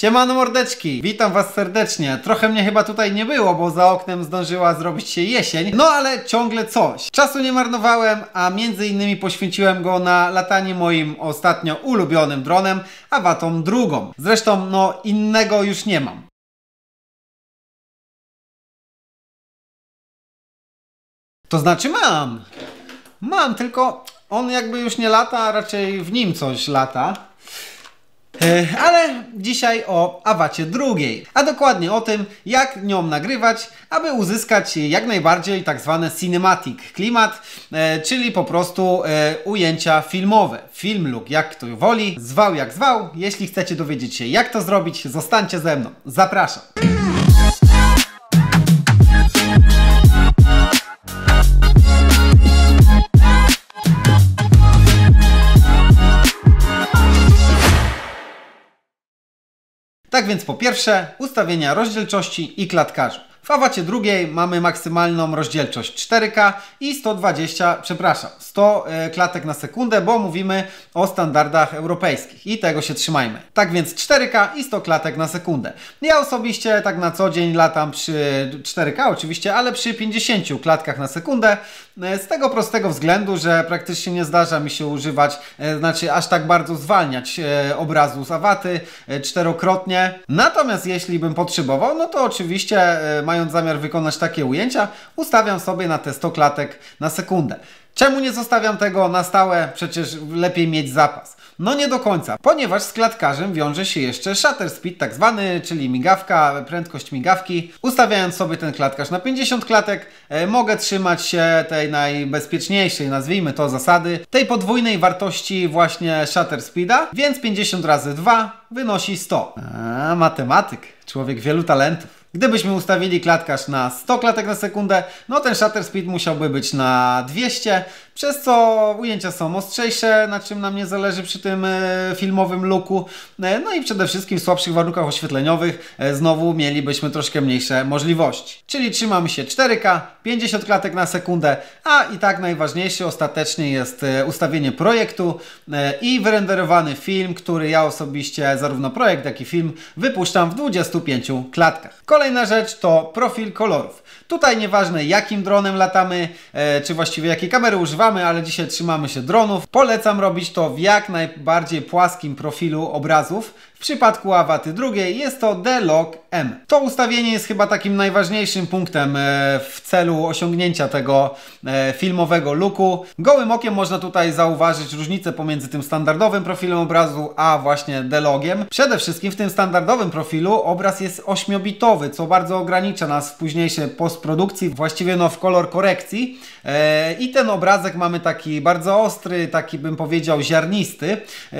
Siemano mordeczki, witam was serdecznie. Trochę mnie chyba tutaj nie było, bo za oknem zdążyła zrobić się jesień. No ale ciągle coś. Czasu nie marnowałem, a między innymi poświęciłem go na latanie moim ostatnio ulubionym dronem, Awatą drugą. Zresztą no innego już nie mam. To znaczy mam. Mam, tylko on jakby już nie lata, a raczej w nim coś lata. E, Ale dzisiaj o awacie drugiej, a dokładnie o tym, jak nią nagrywać, aby uzyskać jak najbardziej tak zwane cinematic klimat, e, czyli po prostu e, ujęcia filmowe. Film look, jak kto woli, zwał jak zwał. Jeśli chcecie dowiedzieć się jak to zrobić, zostańcie ze mną. Zapraszam. Więc po pierwsze ustawienia rozdzielczości i klatkarzu. W awacie drugiej mamy maksymalną rozdzielczość 4K i 120, przepraszam, 100 e, klatek na sekundę, bo mówimy o standardach europejskich i tego się trzymajmy. Tak więc 4K i 100 klatek na sekundę. Ja osobiście tak na co dzień latam przy 4K oczywiście, ale przy 50 klatkach na sekundę z tego prostego względu, że praktycznie nie zdarza mi się używać, e, znaczy aż tak bardzo zwalniać obrazu z awaty czterokrotnie. Natomiast jeśli bym potrzebował, no to oczywiście mając zamiar wykonać takie ujęcia, ustawiam sobie na te 100 klatek na sekundę. Czemu nie zostawiam tego na stałe? Przecież lepiej mieć zapas. No nie do końca, ponieważ z klatkarzem wiąże się jeszcze shutter speed tak zwany, czyli migawka, prędkość migawki. Ustawiając sobie ten klatkarz na 50 klatek, e, mogę trzymać się tej najbezpieczniejszej, nazwijmy to zasady, tej podwójnej wartości właśnie shutter speeda, więc 50 razy 2 wynosi 100. A, matematyk, człowiek wielu talentów. Gdybyśmy ustawili klatkarz na 100 klatek na sekundę, no ten shutter speed musiałby być na 200, przez co ujęcia są ostrzejsze, na czym nam nie zależy przy tym e, filmowym looku. E, no i przede wszystkim w słabszych warunkach oświetleniowych e, znowu mielibyśmy troszkę mniejsze możliwości. Czyli trzymamy się 4K, 50 klatek na sekundę, a i tak najważniejszy ostatecznie jest ustawienie projektu i wyrenderowany film, który ja osobiście, zarówno projekt, jak i film, wypuszczam w 25 klatkach. Kolejna rzecz to profil kolorów. Tutaj nieważne jakim dronem latamy, czy właściwie jakiej kamery używamy, ale dzisiaj trzymamy się dronów. Polecam robić to w jak najbardziej płaskim profilu obrazów. W przypadku awaty drugiej jest to D-Log M. To ustawienie jest chyba takim najważniejszym punktem e, w celu osiągnięcia tego e, filmowego looku. Gołym okiem można tutaj zauważyć różnicę pomiędzy tym standardowym profilem obrazu, a właśnie D-Logiem. Przede wszystkim w tym standardowym profilu obraz jest 8-bitowy, co bardzo ogranicza nas w późniejszej postprodukcji, właściwie no w kolor korekcji. E, I ten obrazek mamy taki bardzo ostry, taki bym powiedział ziarnisty,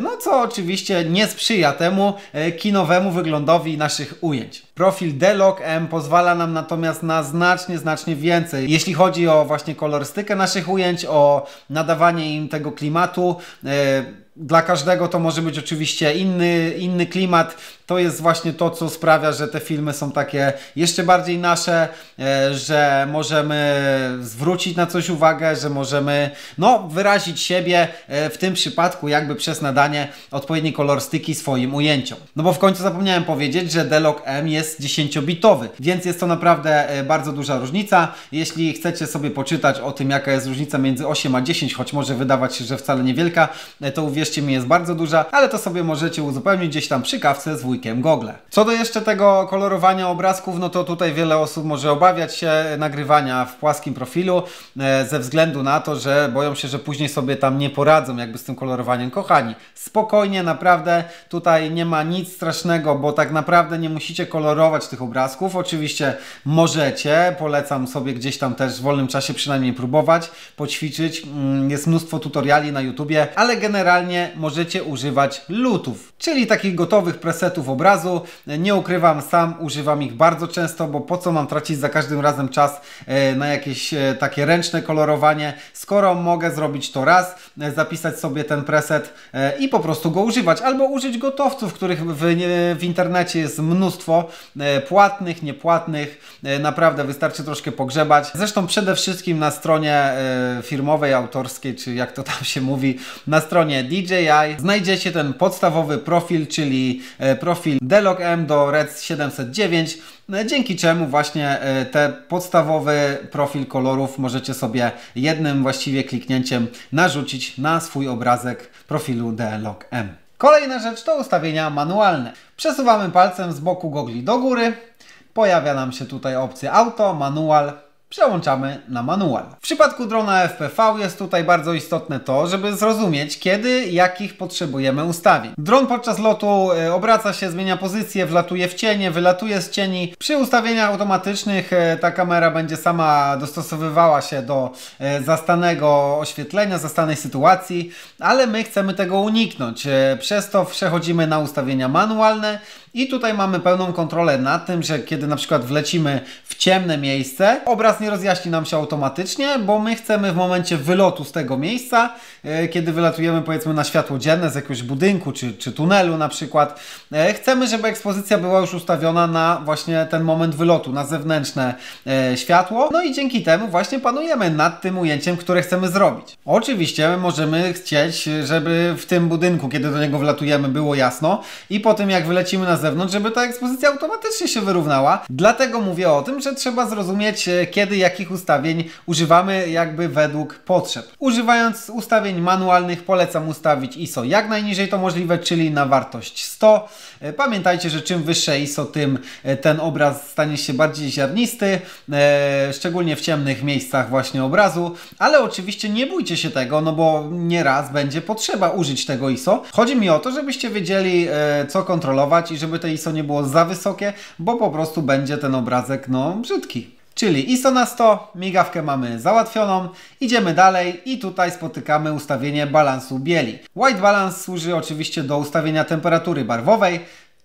no co oczywiście nie sprzyja temu kinowemu wyglądowi naszych ujęć. Profil D-Log M pozwala nam natomiast na znacznie, znacznie więcej. Jeśli chodzi o właśnie kolorystykę naszych ujęć, o nadawanie im tego klimatu, dla każdego to może być oczywiście inny, inny klimat. To jest właśnie to, co sprawia, że te filmy są takie jeszcze bardziej nasze, e, że możemy zwrócić na coś uwagę, że możemy no, wyrazić siebie e, w tym przypadku jakby przez nadanie odpowiedniej kolorystyki swoim ujęciom. No bo w końcu zapomniałem powiedzieć, że D-Log M jest 10-bitowy, więc jest to naprawdę e, bardzo duża różnica. Jeśli chcecie sobie poczytać o tym, jaka jest różnica między 8 a 10, choć może wydawać się, że wcale niewielka, to uwierzcie mi, jest bardzo duża, ale to sobie możecie uzupełnić gdzieś tam przy kawce z wujkiem Google. Co do jeszcze tego kolorowania obrazków, no to tutaj wiele osób może obawiać się nagrywania w płaskim profilu e, ze względu na to, że boją się, że później sobie tam nie poradzą jakby z tym kolorowaniem. Kochani, spokojnie, naprawdę tutaj nie ma nic strasznego, bo tak naprawdę nie musicie kolorować tych obrazków. Oczywiście możecie, polecam sobie gdzieś tam też w wolnym czasie przynajmniej próbować, poćwiczyć. Mm, jest mnóstwo tutoriali na YouTubie, ale generalnie możecie używać lutów, czyli takich gotowych presetów obrazu. Nie ukrywam, sam używam ich bardzo często, bo po co mam tracić za każdym razem czas e, na jakieś e, takie ręczne kolorowanie, skoro mogę zrobić to raz, e, zapisać sobie ten preset i po prostu go używać, albo użyć gotowców, których w, w internecie jest mnóstwo, płatnych, niepłatnych, naprawdę wystarczy troszkę pogrzebać. Zresztą przede wszystkim na stronie firmowej, autorskiej, czy jak to tam się mówi, na stronie DJI znajdziecie ten podstawowy profil, czyli e, profil D-Log M do Red 709, e, dzięki czemu właśnie e, te podstawowy profil kolorów możecie sobie jednym właściwie kliknięciem narzucić na swój obrazek profilu D-Log M. Kolejna rzecz to ustawienia manualne. Przesuwamy palcem z boku gogli do góry, pojawia nam się tutaj opcja auto, manual, przełączamy na manual. W przypadku drona FPV jest tutaj bardzo istotne to, żeby zrozumieć, kiedy jakich potrzebujemy ustawień. Dron podczas lotu e, obraca się, zmienia pozycję, wlatuje w cienie, wylatuje z cieni. Przy ustawieniach automatycznych e, ta kamera będzie sama dostosowywała się do e, zastanego oświetlenia, zastanej sytuacji, ale my chcemy tego uniknąć. Przez to przechodzimy na ustawienia manualne i tutaj mamy pełną kontrolę nad tym, że kiedy na przykład wlecimy w ciemne miejsce, obraz nie rozjaśni nam się automatycznie, bo my chcemy w momencie wylotu z tego miejsca, e, kiedy wylatujemy powiedzmy na światło dzienne z jakiegoś budynku czy, czy tunelu na przykład, e, chcemy, żeby ekspozycja była już ustawiona na właśnie ten moment wylotu, na zewnętrzne e, światło. No i dzięki temu właśnie panujemy nad tym ujęciem, które chcemy zrobić. Oczywiście możemy chcieć, żeby w tym budynku, kiedy do niego wlatujemy, było jasno i po tym jak wylecimy na zewnątrz, żeby ta ekspozycja automatycznie się wyrównała. Dlatego mówię o tym, że trzeba zrozumieć, e, kiedy jakich ustawień używamy jakby według potrzeb. Używając ustawień manualnych polecam ustawić ISO jak najniżej to możliwe, czyli na wartość 100. E, pamiętajcie, że czym wyższe ISO, tym e, ten obraz stanie się bardziej ziarnisty, szczególnie w ciemnych miejscach właśnie obrazu, ale oczywiście nie bójcie się tego, no bo nieraz będzie potrzeba użyć tego ISO. Chodzi mi o to, żebyście wiedzieli co kontrolować i żeby to ISO nie było za wysokie, bo po prostu będzie ten obrazek no brzydki. Czyli ISO na 100, migawkę mamy załatwioną, idziemy dalej i tutaj spotykamy ustawienie balansu bieli. White balance służy oczywiście do ustawienia temperatury barwowej,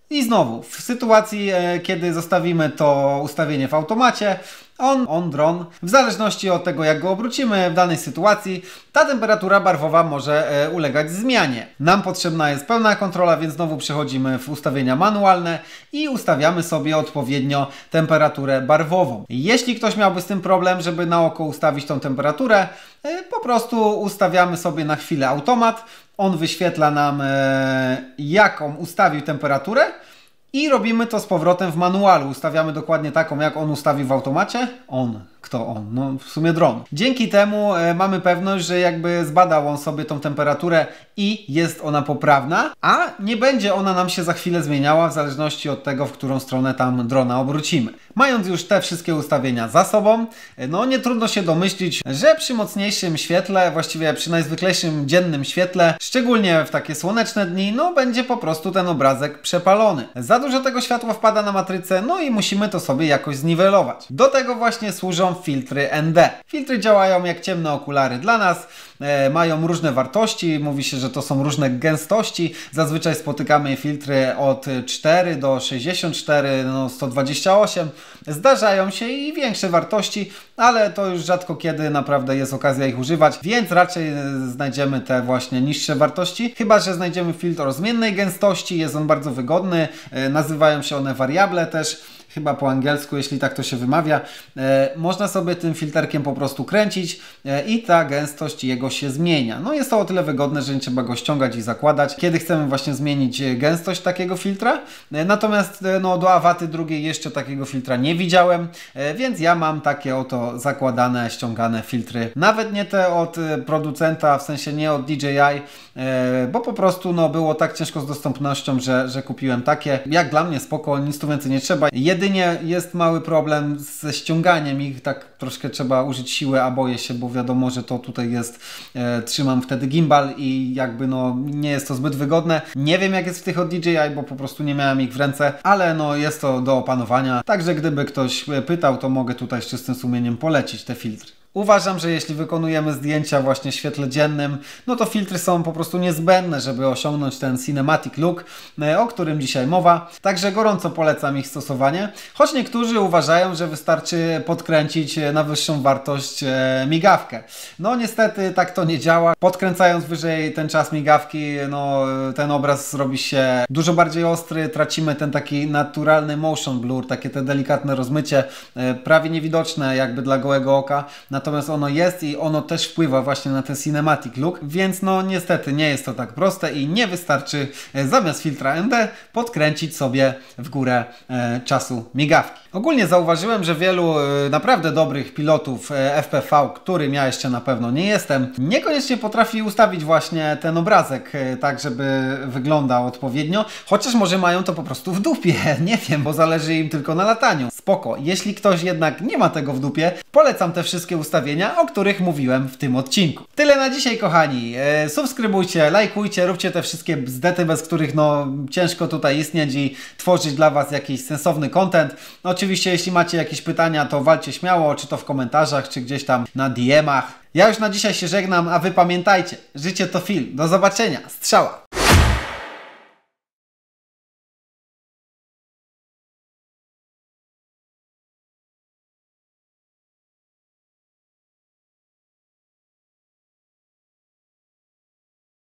i znowu, w sytuacji, e, kiedy zostawimy to ustawienie w automacie, on, on, dron, w zależności od tego, jak go obrócimy w danej sytuacji, ta temperatura barwowa może e, ulegać zmianie. Nam potrzebna jest pełna kontrola, więc znowu przechodzimy w ustawienia manualne i ustawiamy sobie odpowiednio temperaturę barwową. Jeśli ktoś miałby z tym problem, żeby na oko ustawić tą temperaturę, e, po prostu ustawiamy sobie na chwilę automat, on wyświetla nam, jaką ustawił temperaturę i robimy to z powrotem w manualu. Ustawiamy dokładnie taką, jak on ustawił w automacie. On kto on? No w sumie dron. Dzięki temu e, mamy pewność, że jakby zbadał on sobie tą temperaturę i jest ona poprawna, a nie będzie ona nam się za chwilę zmieniała w zależności od tego, w którą stronę tam drona obrócimy. Mając już te wszystkie ustawienia za sobą, e, no nie trudno się domyślić, że przy mocniejszym świetle, właściwie przy najzwyklejszym dziennym świetle, szczególnie w takie słoneczne dni, no będzie po prostu ten obrazek przepalony. Za dużo tego światła wpada na matrycę, no i musimy to sobie jakoś zniwelować. Do tego właśnie służą filtry ND. Filtry działają jak ciemne okulary dla nas, e, mają różne wartości, mówi się, że to są różne gęstości. Zazwyczaj spotykamy filtry od 4 do 64, no 128. Zdarzają się i większe wartości, ale to już rzadko kiedy naprawdę jest okazja ich używać, więc raczej znajdziemy te właśnie niższe wartości. Chyba, że znajdziemy filtr o zmiennej gęstości, jest on bardzo wygodny, e, nazywają się one variable też chyba po angielsku, jeśli tak to się wymawia. E, można sobie tym filterkiem po prostu kręcić e, i ta gęstość jego się zmienia. No jest to o tyle wygodne, że nie trzeba go ściągać i zakładać, kiedy chcemy właśnie zmienić gęstość takiego filtra. E, natomiast no, do awaty drugiej jeszcze takiego filtra nie widziałem, więc ja mam takie oto zakładane, ściągane filtry. Nawet nie te od producenta, w sensie nie od DJI, bo po prostu no, było tak ciężko z dostępnością, że, że kupiłem takie. Jak dla mnie spoko, nic tu więcej nie trzeba. Jedynie jest mały problem ze ściąganiem ich, tak troszkę trzeba użyć siły, a boję się, bo wiadomo, że to tutaj jest, e, trzymam wtedy gimbal i jakby no nie jest to zbyt wygodne. Nie wiem jak jest w tych od DJI, bo po prostu nie miałem ich w ręce, ale no jest to do opanowania. Także gdyby ktoś pytał, to mogę tutaj z czystym sumieniem polecić te filtry. Uważam, że jeśli wykonujemy zdjęcia właśnie w świetle dziennym, no to filtry są po prostu niezbędne, żeby osiągnąć ten cinematic look, e, o którym dzisiaj mowa. Także gorąco polecam ich stosowanie. Choć niektórzy uważają, że wystarczy podkręcić e, na wyższą wartość e, migawkę. No niestety tak to nie działa. Podkręcając wyżej ten czas migawki, no ten obraz zrobi się dużo bardziej ostry, tracimy ten taki naturalny motion blur, takie te delikatne rozmycie, prawie niewidoczne jakby dla gołego oka. Natomiast ono jest i ono też wpływa właśnie na ten cinematic look, więc no niestety nie jest to tak proste i nie wystarczy e, zamiast filtra ND podkręcić sobie w górę e, czasu migawki. Ogólnie zauważyłem, że wielu e, naprawdę dobrych pilotów e, FPV, którym ja jeszcze na pewno nie jestem, niekoniecznie potrafi ustawić właśnie ten obrazek e, tak, żeby wyglądał odpowiednio, chociaż może mają to po prostu w dupie, nie wiem, bo zależy im tylko na lataniu. Spoko, jeśli ktoś jednak nie ma tego w dupie, polecam te wszystkie ustawienia, o których mówiłem w tym odcinku. Tyle na dzisiaj, kochani. E, subskrybujcie, lajkujcie, róbcie te wszystkie bzdety, bez których no ciężko tutaj istnieć i tworzyć dla Was jakiś sensowny content. Oczywiście, jeśli macie jakieś pytania, to walcie śmiało, czy to w komentarzach, czy gdzieś tam na DM-ach. Ja już na dzisiaj się żegnam, a Wy pamiętajcie, życie to film. Do zobaczenia. Strzała!